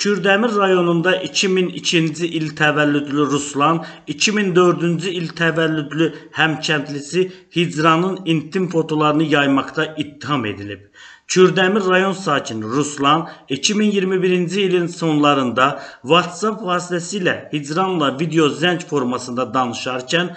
Kürdəmir rayonunda 2002-ci il təvəllüdlü Ruslan, 2004-cü il təvəllüdlü həmkəndlisi Hicranın intim fotolarını yaymaqda ittiham edilib. Kürdəmir rayon sakini Ruslan 2021-ci ilin sonlarında WhatsApp vasitəsilə Hicranla video zəng formasında danışarkən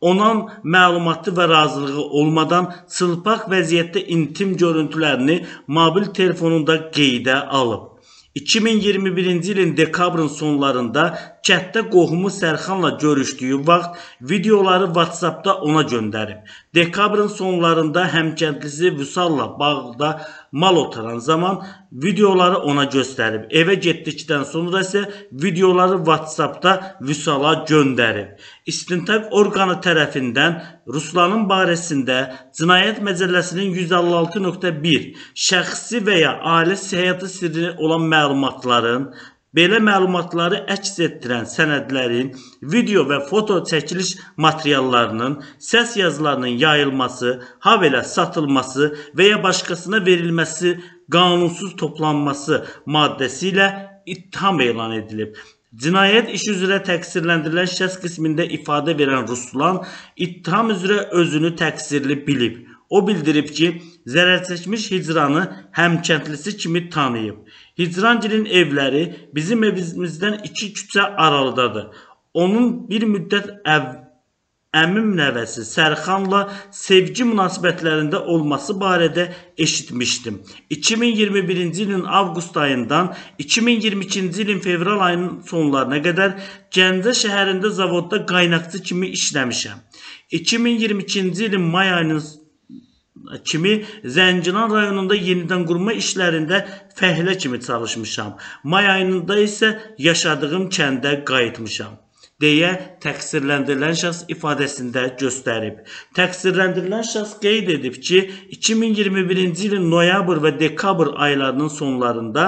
onun məlumatı və razılığı olmadan çılpaq vəziyyətdə intim görüntülərini mobil telefonunda qeydə alıb. 2021-ci ilin dekabrın sonlarında kənddə qohumu Sərxanla görüşdüyü vaxt videoları WhatsApp-da ona göndərib. Dekabrın sonlarında həmkəndlisi Vüsalla bağda mal otaran zaman videoları ona göstərib. Evə getdikdən sonra isə videoları WhatsApp-da Vüsala göndərib. İstintaq orqanı tərəfindən Ruslanın barəsində Cinayət Məcəlləsinin 156.1 şəxsi və ya ailə həyatı sirri olan məlumatların Belə məlumatları əks etdirən sənədlərin, video və foto çəkiliş materiallarının, səs yazılarının yayılması, habelə satılması və ya başqasına verilməsi qanunsuz toplanması maddəsi ilə ittiham elan edilib. Cinayət işi üzrə təqsirləndirilən şəxs qismində ifadə verən Ruslan ittiham üzrə özünü təqsirli bilib. O bildirib ki, zərərçəkmiş Hicranı həmkəndlisi kimi tanıyıb. Hicrangilin evləri bizim evimizdən iki küçə aralıdadır. Onun bir müddət əv əmim nəvəsi Sərxanla sevgi münasibətlərində olması barədə eşitmişdim. 2021-ci ilin avqust ayından 2022-ci ilin fevral ayının sonlarına qədər Gəncə şəhərində zavodda qaynaqçı kimi işləmişəm. 2022-ci ilin may ayının kimi Zəngilan rayonunda yenidən qurma işlərində fəhlə kimi çalışmışam. May ayında isə yaşadığım kəndə qayıtmışam deyə təqsirləndirilən şəxs ifadəsində göstərib. Təqsirləndirilən şəxs qeyd edib ki, 2021-ci ilin noyabr və dekabr aylarının sonlarında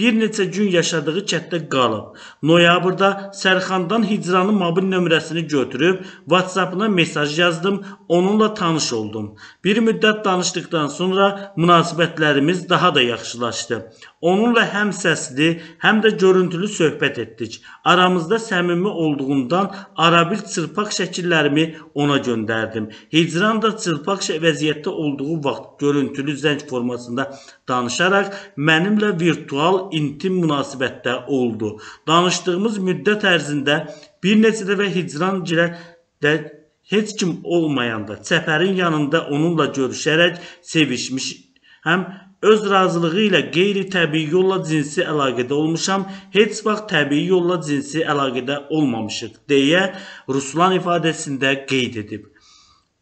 bir neçə gün yaşadığı kənddə qalıb. Noyabrda Sərxandan Hicranın mobil nömrəsini götürüb WhatsApp-ına mesaj yazdım, onunla tanış oldum. Bir müddət danışdıqdan sonra münasibətlərimiz daha da yaxşılaşdı. Onunla həm səsli, həm də görüntülü söhbət etdik. Aramızda səmimi olduğundan arabil çırpaq şəkillərimi ona göndərdim. Hicran da çırpaq vəziyyətdə olduğu vaxt görüntülü zəng formasında danışaraq mənimlə virtual intim münasibətdə oldu. Danışdığımız müddət ərzində bir neçə dəfə Hicran gilə də heç kim olmayanda çəpərin yanında onunla görüşərək sevişmiş, həm öz razılığı ilə qeyri-təbii yolla cinsi əlaqədə olmuşam, heç vaxt təbii yolla cinsi əlaqədə olmamışıq deyə Ruslan ifadəsində qeyd edib.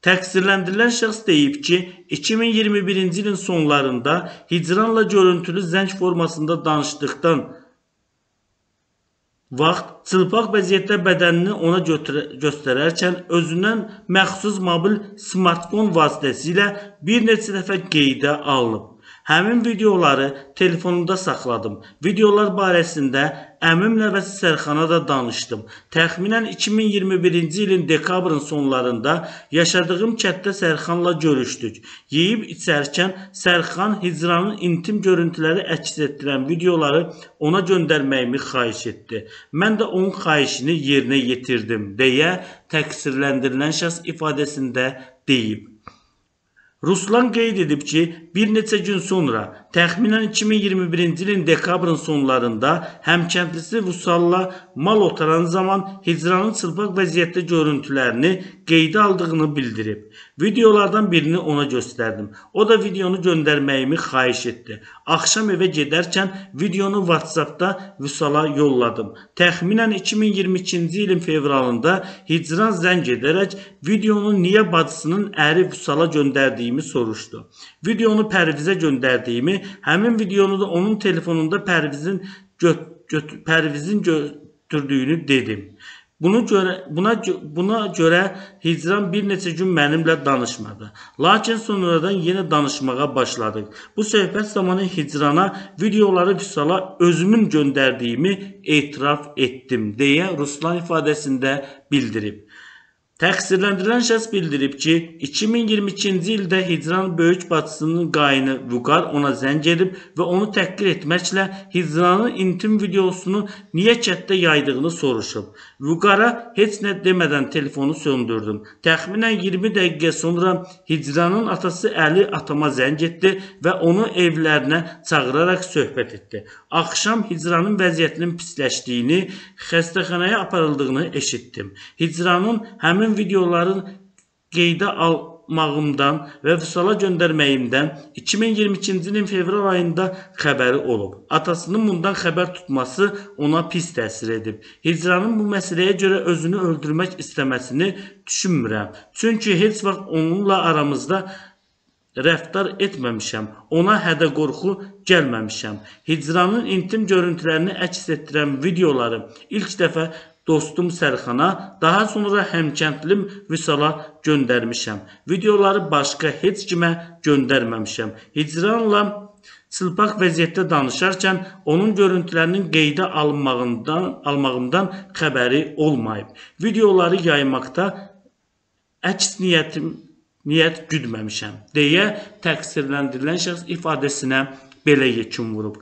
Təqsirləndirilən şəxs deyib ki, 2021-ci ilin sonlarında Hicranla görüntülü zəng formasında danışdıqdan vaxt çılpaq vəziyyətdə bədənini ona göstərərkən özündən məxsus mobil smartfon vasitəsilə bir neçə dəfə qeydə alınıb. Həmin videoları telefonumda saxladım. Videolar barəsində əmim nəvəsi Sərxana da danışdım. Təxminən 2021-ci ilin dekabrın sonlarında yaşadığım kənddə Sərxanla görüşdük. Yeyib içərkən Sərxan Hicranın intim görüntüləri əks etdirən videoları ona göndərməyimi xahiş etdi. Mən də onun xahişini yerinə yetirdim deyə təqsirləndirilən şəxs ifadəsində deyib. Ruslan qeyd edib ki, bir neçə gün sonra, təxminən 2021-ci ilin dekabrın sonlarında həmkəndlisi Vusalla mal otaran zaman hicranın çılpaq vəziyyətdə görüntülərini qeydə aldığını bildirib. Videolardan birini ona göstərdim. O da videonu göndərməyimi xahiş etdi. Axşam evə gedərkən videonu WhatsApp-da Vüsala yolladım. Təxminən 2022-ci ilin fevralında Hicran zəng edərək videonu niyə bacısının əri Vüsala göndərdiyimi soruşdu. Videonu Pərvizə göndərdiyimi, həmin videonu da onun telefonunda Pərvizin gö Pərvizin götürdüyünü dedim. Bunu görə, buna, buna görə Hicran bir neçə gün mənimlə danışmadı. Lakin sonradan yenə danışmağa başladıq. Bu söhbət zamanı Hicrana videoları Vüsala özümün göndərdiyimi etiraf etdim deyə Ruslan ifadəsində bildirib. Təqsirləndirilən şəxs bildirib ki, 2022-ci ildə Hicran böyük bacısının qayını Vüqar ona zəng edib və onu təhqir etməklə Hicranın intim videosunu niyə çətdə yaydığını soruşub. Vüqara heç nə demədən telefonu söndürdüm. Təxminən 20 dəqiqə sonra Hicranın atası Əli atama zəng etdi və onu evlərinə çağıraraq söhbət etdi. Axşam Hicranın vəziyyətinin pisləşdiyini, xəstəxanaya aparıldığını eşitdim. Hicranın həmin həmin videoların qeydə almağımdan və Vüsala göndərməyimdən 2022-ci ilin fevral ayında xəbəri olub. Atasının bundan xəbər tutması ona pis təsir edib. Hicranın bu məsələyə görə özünü öldürmək istəməsini düşünmürəm. Çünki heç vaxt onunla aramızda rəftar etməmişəm. Ona hədə-qorxu gəlməmişəm. Hicranın intim görüntülərini əks etdirən videoları ilk dəfə dostum Sərxana, daha sonra həmkəndlim Vüsala göndərmişəm. Videoları başqa heç kimə göndərməmişəm. Hicranla çılpaq vəziyyətdə danışarkən onun görüntülərinin qeydə alınmağından, almağımdan xəbəri olmayıb. Videoları yaymaqda əks niyyətim niyyət güdməmişəm deyə təqsirləndirilən şəxs ifadəsinə belə yekun vurub.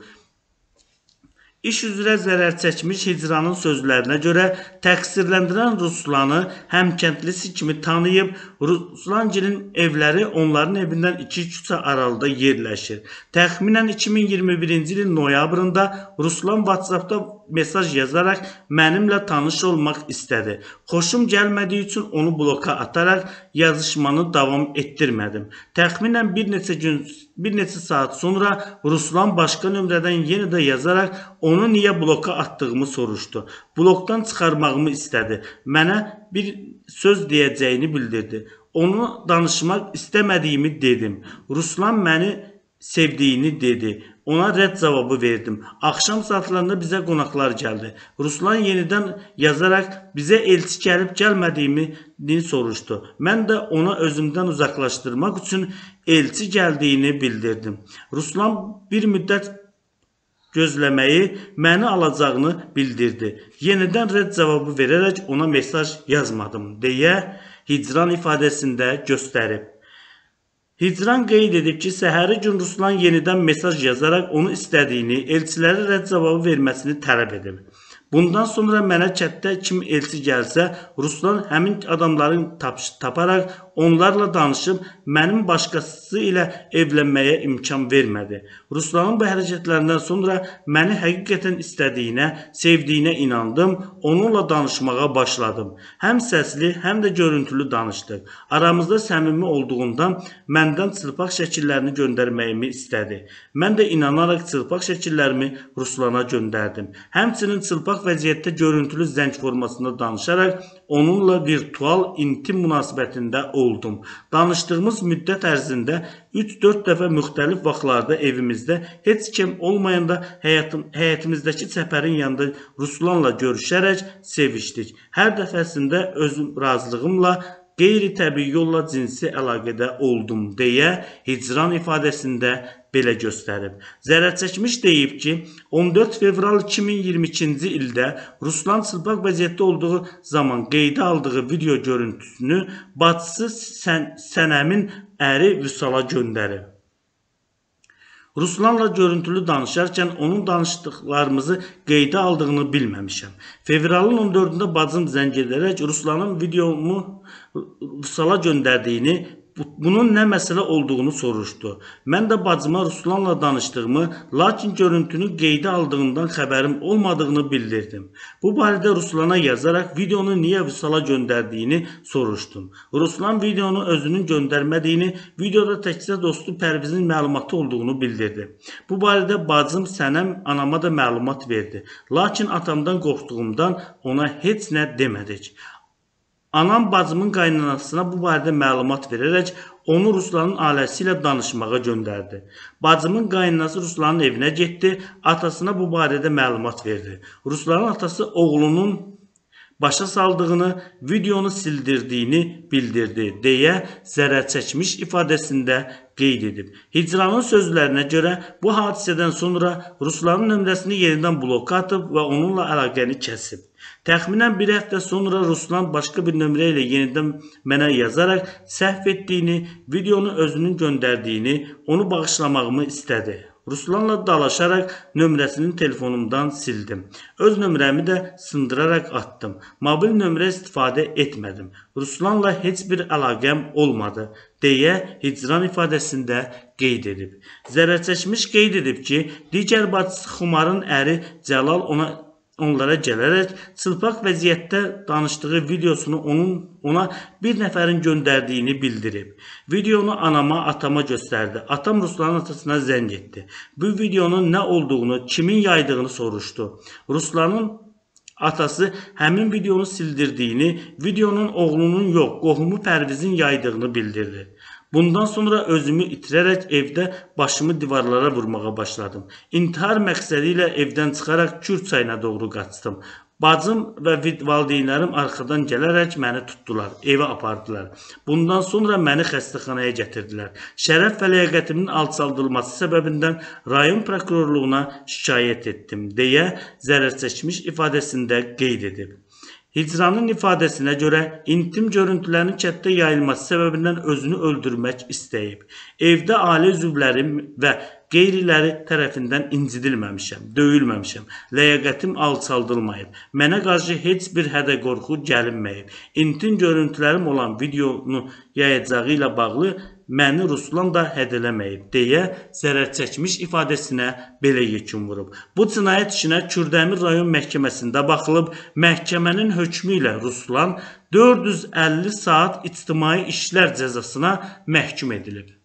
İş üzrə zərər çəkmiş Hicranın sözlərinə görə təqsirləndirən Ruslanı həmkəndlisi kimi tanıyıb, Ruslangilin evləri onların evindən 2 küçə aralıda yerləşir. Təxminən 2021-ci ilin noyabrında Ruslan WhatsApp-da mesaj yazaraq mənimlə tanış olmaq istədi. Xoşum gəlmədiyi üçün onu bloka ataraq yazışmanı davam etdirmədim. Təxminən bir neçə gün, bir neçə saat sonra Ruslan başqa nömrədən yenə də yazaraq onu niyə bloka atdığımı soruşdu. Blokdan çıxarmağımı istədi. Mənə bir söz deyəcəyini bildirdi. Onu danışmaq istəmədiyimi dedim. Ruslan məni sevdiyini dedi. Ona rədd cavabı verdim. Axşam saatlarında bizə qonaqlar gəldi. Ruslan yenidən yazaraq bizə elçi gəlib gəlmədiyimi soruşdu. Mən də ona özümdən uzaqlaşdırmaq üçün elçi gəldiyini bildirdim. Ruslan bir müddət gözləməyi, məni alacağını bildirdi. Yenidən rədd cavabı verərək ona mesaj yazmadım deyə hicran ifadəsində göstərib. Hicran qeyd edib ki, səhəri gün Ruslan yenidən mesaj yazaraq onu istədiyini, elçilərə rədd cavabı verməsini tələb edib. Bundan sonra mənə kətdə kim elçi gəlsə, Ruslan həmin adamları tap taparaq onlarla danışıb mənim başqası ilə evlənməyə imkan vermədi. Ruslanın bu hərəkətlərindən sonra məni həqiqətən istədiyinə, sevdiyinə inandım, onunla danışmağa başladım. Həm səsli, həm də görüntülü danışdıq. Aramızda səmimi olduğundan məndən çılpaq şəkillərini göndərməyimi istədi. Mən də inanaraq çılpaq şəkillərimi Ruslana göndərdim. Həmçinin çılpaq uşaq vəziyyətdə görüntülü zəng formasında danışaraq onunla virtual intim münasibətində oldum. Danışdığımız müddət ərzində 3-4 dəfə müxtəlif vaxtlarda evimizdə heç kim olmayanda həyatım, həyətimizdəki çəpərin yanında Ruslanla görüşərək sevişdik. Hər dəfəsində özüm razılığımla qeyri-təbii yolla cinsi əlaqədə oldum deyə hicran ifadəsində belə göstərib. Zərərçəkmiş deyib ki, 14 fevral 2022-ci ildə Ruslan çılpaq vəziyyətdə olduğu zaman qeydə aldığı video görüntüsünü bacısı Sən Sənəmin əri Vüsala göndərib. Ruslanla görüntülü danışarkən onun danışdıqlarımızı qeydə aldığını bilməmişəm. Fevralın 14-də bacım zəng edərək Ruslanın videomu Vüsala göndərdiyini bunun nə məsələ olduğunu soruşdu. Mən də bacıma Ruslanla danışdığımı, lakin görüntünü qeydə aldığından xəbərim olmadığını bildirdim. Bu barədə Ruslana yazaraq videonu niyə Vüsala göndərdiyini soruşdum. Ruslan videonu özünün göndərmədiyini, videoda təkcə dostu Pərvizin məlumatı olduğunu bildirdi. Bu barədə bacım Sənəm anama da məlumat verdi. Lakin atamdan qorxduğumdan ona heç nə demədik. Anam bacımın qaynanasına bu barədə məlumat verərək onu Ruslanın ailəsi ilə danışmağa göndərdi. Bacımın qaynanası Ruslanın evinə getdi, atasına bu barədə məlumat verdi. Ruslanın atası oğlunun başa saldığını, videonu sildirdiyini bildirdi deyə zərər çəkmiş ifadəsində qeyd edib. Hicranın sözlərinə görə bu hadisədən sonra Ruslanın nömrəsini yenidən bloka atıb və onunla əlaqəni kəsib. Təxminən bir həftə sonra Ruslan başqa bir nömrə ilə yenidən mənə yazaraq səhv etdiyini, videonu özünün göndərdiyini, onu bağışlamağımı istədi. Ruslanla dalaşaraq nömrəsini telefonumdan sildim. Öz nömrəmi də sındıraraq atdım. Mobil nömrə istifadə etmədim. Ruslanla heç bir əlaqəm olmadı deyə hicran ifadəsində qeyd edib. Zərərçəkmiş qeyd edib ki, digər bacısı Xumarın əri Cəlal ona onlara gələrək çılpaq vəziyyətdə danışdığı videosunu onun ona bir nəfərin göndərdiyini bildirib. Videonu anama, atama göstərdi. Atam Ruslanın atasına zəng etdi. Bu videonun nə olduğunu, kimin yaydığını soruşdu. Ruslanın atası həmin videonu sildirdiyini, videonun oğlunun yox, qohumu Pərvizin yaydığını bildirdi. Bundan sonra özümü itirərək evdə başımı divarlara vurmağa başladım. İntihar məqsədi ilə evdən çıxaraq Kür çayına doğru qaçdım. Bacım və valideynlərim arxadan gələrək məni tutdular, evə apardılar. Bundan sonra məni xəstəxanaya gətirdilər. Şərəf və ləyaqətimin alçaldılması səbəbindən rayon prokurorluğuna şikayət etdim deyə zərərçəkmiş ifadəsində qeyd edib. Hicranın ifadəsinə görə intim görüntülərin çətdə yayılması səbəbindən özünü öldürmək istəyib. Evdə ailə üzvlərim və qeyriləri tərəfindən incidilməmişəm, döyülməmişəm. Ləyaqətim alçaldılmayıb. Mənə qarşı heç bir hədə-qorxu gəlinməyib. İntim görüntülərim olan videonu yayacağı ilə bağlı məni Ruslan da hədələməyib deyə zərər çəkmiş ifadəsinə belə yekun vurub. Bu cinayət işinə Kürdəmir rayon məhkəməsində baxılıb, məhkəmənin hökmü ilə Ruslan 450 saat ictimai işlər cəzasına məhkum edilib.